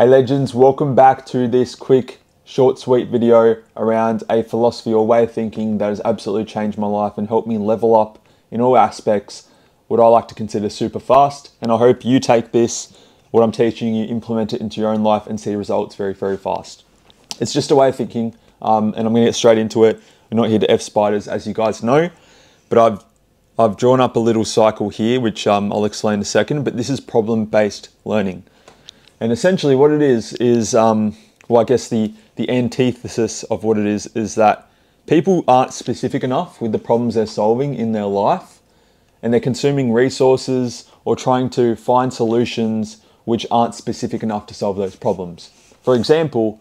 Hey legends, welcome back to this quick, short, sweet video around a philosophy or way of thinking that has absolutely changed my life and helped me level up in all aspects, what I like to consider super fast. And I hope you take this, what I'm teaching you, implement it into your own life and see results very, very fast. It's just a way of thinking, um, and I'm going to get straight into it. We're not here to F spiders, as you guys know, but I've I've drawn up a little cycle here, which um, I'll explain in a second, but this is problem-based learning. And essentially, what it is is, um, well, I guess the the antithesis of what it is is that people aren't specific enough with the problems they're solving in their life, and they're consuming resources or trying to find solutions which aren't specific enough to solve those problems. For example,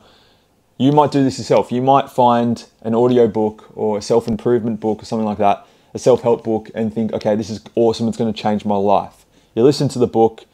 you might do this yourself. You might find an audio book or a self improvement book or something like that, a self help book, and think, okay, this is awesome. It's going to change my life. You listen to the book,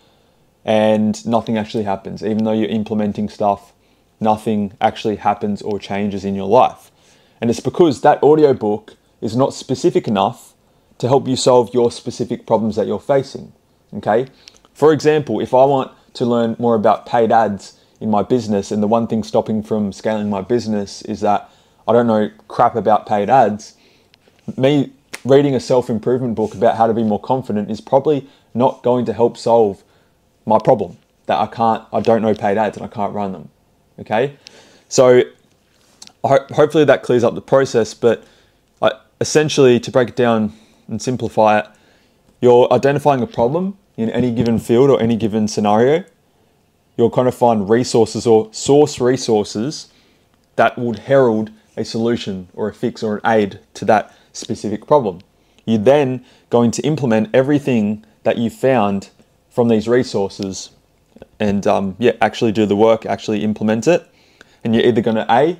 and nothing actually happens. Even though you're implementing stuff, nothing actually happens or changes in your life. And it's because that audiobook is not specific enough to help you solve your specific problems that you're facing. Okay? For example, if I want to learn more about paid ads in my business, and the one thing stopping from scaling my business is that I don't know crap about paid ads, me reading a self improvement book about how to be more confident is probably not going to help solve my problem that I can't, I don't know paid ads and I can't run them. Okay, so ho- hopefully that clears up the process. But I, essentially, to break it down and simplify it, you're identifying a problem in any given field or any given scenario. You'll kind of find resources or source resources that would herald a solution or a fix or an aid to that specific problem. You're then going to implement everything that you found from these resources and um, yeah, actually do the work, actually implement it. And you're either going to A,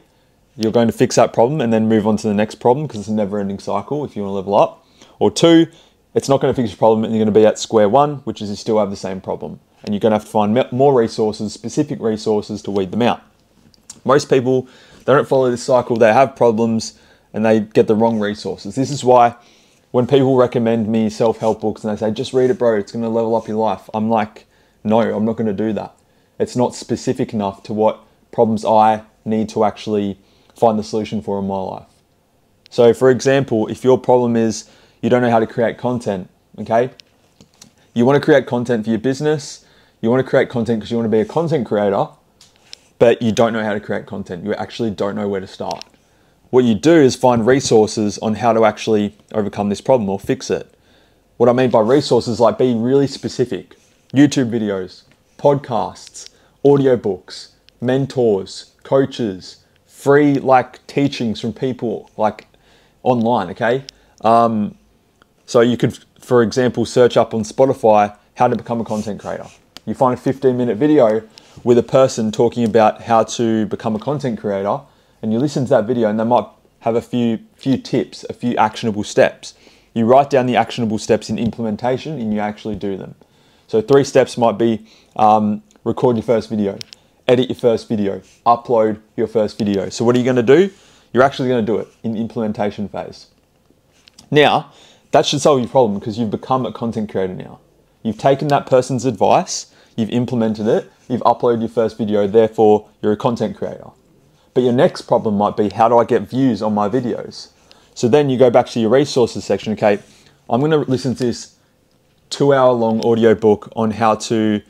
you're going to fix that problem and then move on to the next problem because it's a never ending cycle if you want to level up. Or two, it's not going to fix your problem and you're going to be at square one, which is you still have the same problem. And you're going to have to find more resources, specific resources to weed them out. Most people, they don't follow this cycle, they have problems and they get the wrong resources. This is why when people recommend me self-help books and they say just read it bro. It's going to level up your life. I'm like no i'm not going to do that. It's not specific enough to what problems i need to actually find the solution for in my life. So for example if your problem is you don't know how to create content okay? You want to create content for your business you want to create content because you want to be a content creator but you don't know how to create content. You actually don't know where to start what you do is find resources on how to actually overcome this problem or fix it. What I mean by resources like being really specific. YouTube videos, podcasts, audiobooks, mentors, coaches, free like teachings from people like online, okay? Um, so you could, for example, search up on Spotify how to become a content creator. You find a 15 minute video with a person talking about how to become a content creator and you listen to that video and they might have a few few tips, a few actionable steps. You write down the actionable steps in implementation and you actually do them. So three steps might be um, record your first video, edit your first video, upload your first video. So what are you going to do? You're actually going to do it in the implementation phase. Now, that should solve your problem because you've become a content creator now. You've taken that person's advice, you've implemented it, you've uploaded your first video, therefore you're a content creator. But your next problem might be how do I get views on my videos? So then you go back to your resources section. Okay, I'm going to listen to this two hour long audio book on how to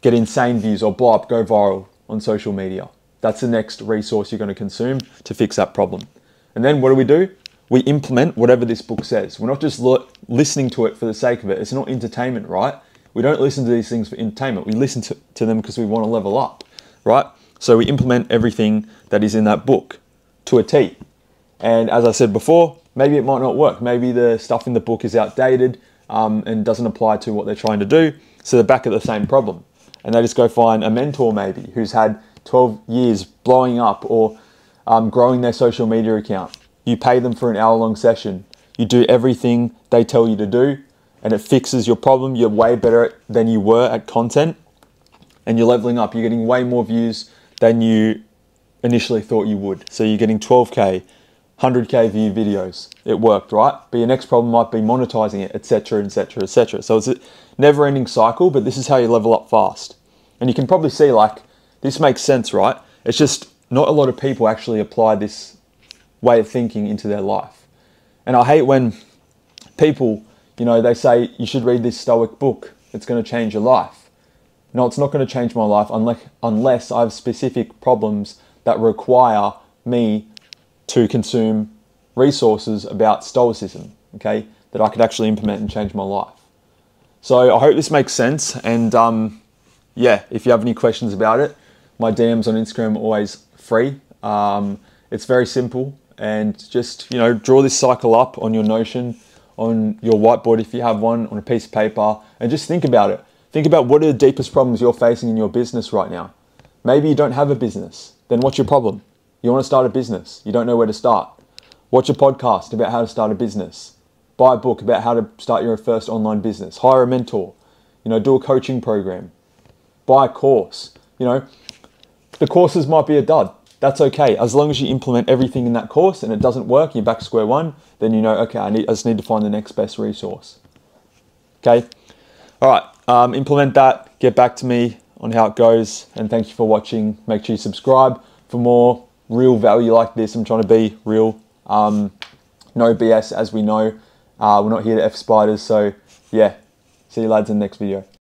get insane views or blow up, go viral on social media. That's the next resource you're going to consume to fix that problem. And then what do we do? We implement whatever this book says. We're not just listening to it for the sake of it. It's not entertainment, right? We don't listen to these things for entertainment. We listen to, to them because we want to level up, right? So we implement everything that is in that book to a T. And as I said before, maybe it might not work. Maybe the stuff in the book is outdated um, and doesn't apply to what they're trying to do. So they're back at the same problem. And they just go find a mentor maybe who's had 12 years blowing up or um, growing their social media account. You pay them for an hour long session. You do everything they tell you to do and it fixes your problem. You're way better than you were at content and you're leveling up. You're getting way more views than you initially thought you would. So you're getting 12k, 100k view videos. It worked, right? But your next problem might be monetizing it, etc., etc., etc. So it's a never-ending cycle, but this is how you level up fast. And you can probably see like this makes sense, right? It's just not a lot of people actually apply this way of thinking into their life. And I hate when people, you know, they say you should read this Stoic book. It's going to change your life. No, it's not going to change my life unless unless I have specific problems that require me to consume resources about Stoicism, okay, that I could actually implement and change my life. So I hope this makes sense. And um, yeah, if you have any questions about it, my DMs on Instagram are always free. Um, it's very simple and just, you know, draw this cycle up on your Notion, on your whiteboard if you have one, on a piece of paper, and just think about it. Think about what are the deepest problems you're facing in your business right now. Maybe you don't have a business. Then what's your problem? You want to start a business. You don't know where to start. Watch a podcast about how to start a business. Buy a book about how to start your first online business. Hire a mentor. You know, do a coaching program. Buy a course. You know, the courses might be a dud. That's okay. As long as you implement everything in that course and it doesn't work, you're back square one, then you know, okay, I, need, I just need to find the next best resource. Okay? All right, um, implement that. Get back to me on how it goes. And thank you for watching. Make sure you subscribe for more real value like this. I'm trying to be real. Um, no BS, as we know. Uh, we're not here to F spiders. So, yeah. See you lads in the next video.